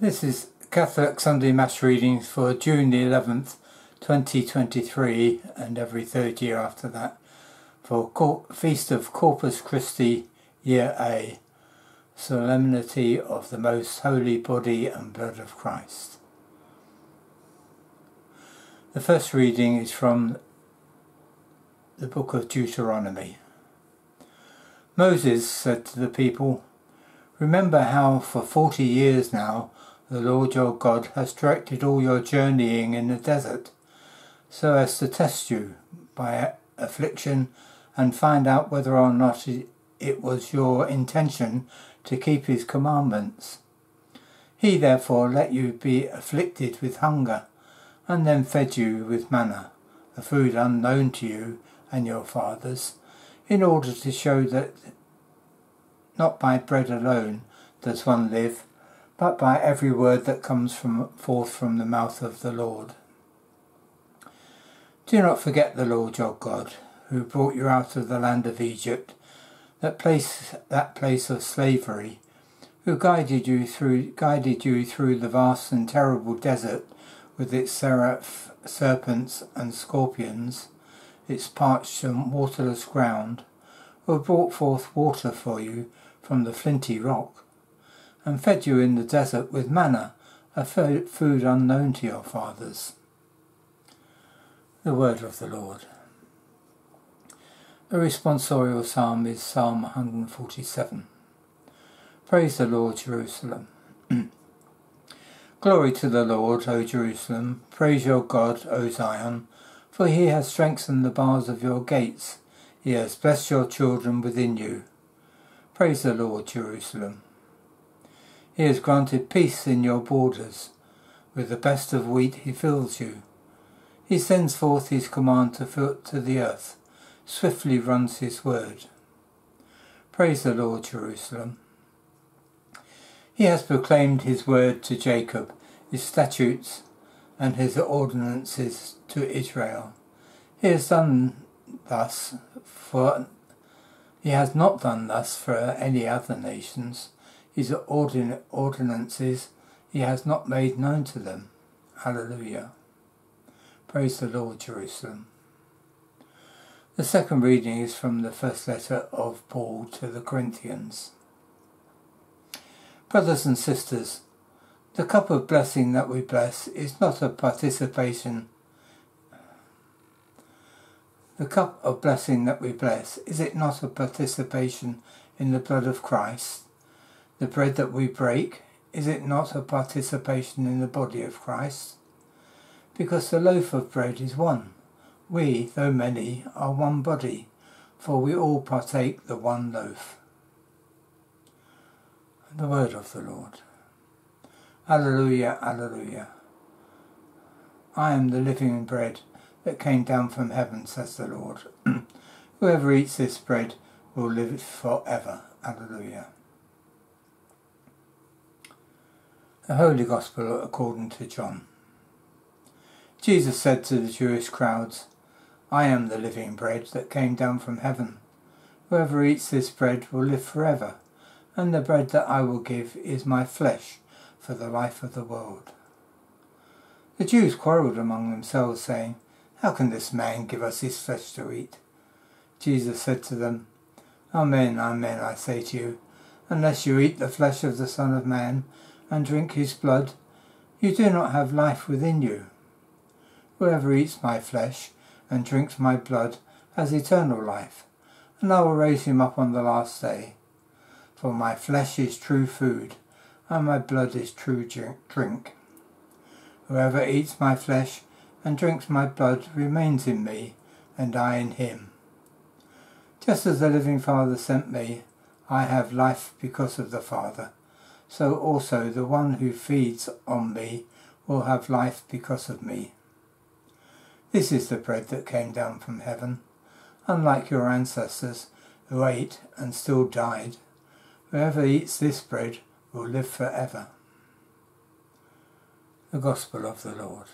This is Catholic Sunday Mass readings for June the 11th, 2023, and every third year after that, for Cor- Feast of Corpus Christi, Year A, Solemnity of the Most Holy Body and Blood of Christ. The first reading is from the book of Deuteronomy. Moses said to the people, Remember how for forty years now the Lord your God has directed all your journeying in the desert, so as to test you by affliction and find out whether or not it was your intention to keep his commandments. He therefore let you be afflicted with hunger, and then fed you with manna, a food unknown to you and your fathers, in order to show that not by bread alone does one live, but by every word that comes from, forth from the mouth of the Lord. Do not forget the Lord your God, who brought you out of the land of Egypt, that place that place of slavery, who guided you through guided you through the vast and terrible desert with its seraph, serpents and scorpions, its parched and waterless ground, who brought forth water for you from the flinty rock, and fed you in the desert with manna, a food unknown to your fathers. The word of the Lord. The responsorial psalm is Psalm 147. Praise the Lord, Jerusalem. Glory to the Lord, O Jerusalem. Praise your God, O Zion, for he has strengthened the bars of your gates. He has blessed your children within you. Praise the Lord, Jerusalem. He has granted peace in your borders. With the best of wheat he fills you. He sends forth his command to, to the earth. Swiftly runs his word. Praise the Lord, Jerusalem. He has proclaimed his word to Jacob, his statutes and his ordinances to Israel. He has done thus for he has not done thus for any other nations. His ordin- ordinances he has not made known to them. Hallelujah. Praise the Lord, Jerusalem. The second reading is from the first letter of Paul to the Corinthians. Brothers and sisters, the cup of blessing that we bless is not a participation the cup of blessing that we bless, is it not a participation in the blood of Christ? The bread that we break, is it not a participation in the body of Christ? Because the loaf of bread is one. We, though many, are one body, for we all partake the one loaf. The word of the Lord. Alleluia, Alleluia. I am the living bread that came down from heaven, says the Lord. Whoever eats this bread will live forever. Alleluia. The Holy Gospel according to John. Jesus said to the Jewish crowds, I am the living bread that came down from heaven. Whoever eats this bread will live forever, and the bread that I will give is my flesh for the life of the world. The Jews quarrelled among themselves, saying, how can this man give us his flesh to eat? Jesus said to them, Amen, amen, I say to you, unless you eat the flesh of the Son of Man and drink his blood, you do not have life within you. Whoever eats my flesh and drinks my blood has eternal life, and I will raise him up on the last day. For my flesh is true food, and my blood is true drink. Whoever eats my flesh and drinks my blood remains in me, and I in him. Just as the living Father sent me, I have life because of the Father, so also the one who feeds on me will have life because of me. This is the bread that came down from heaven. Unlike your ancestors, who ate and still died, whoever eats this bread will live forever. The Gospel of the Lord.